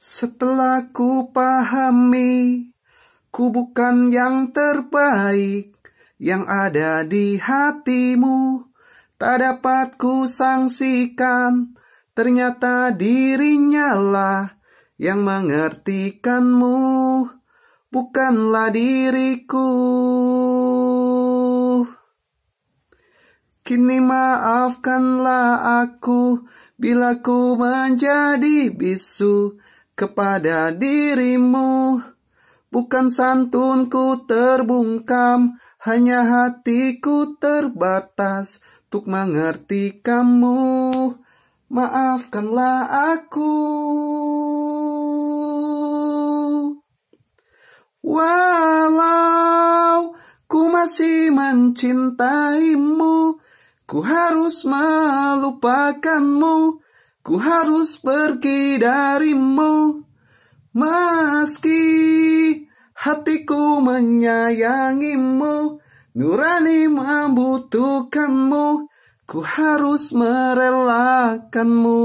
Setelah ku pahami, ku bukan yang terbaik yang ada di hatimu. Tak dapat ku sangsikan, ternyata dirinya lah yang mengertikanmu, bukanlah diriku. Kini maafkanlah aku bila ku menjadi bisu kepada dirimu. Bukan santunku terbungkam, hanya hatiku terbatas untuk mengerti kamu. Maafkanlah aku. Walau ku masih mencintaimu, ku harus melupakanmu, ku harus pergi darimu. Meski hatiku menyayangimu, Nurani membutuhkanmu, ku harus merelakanmu.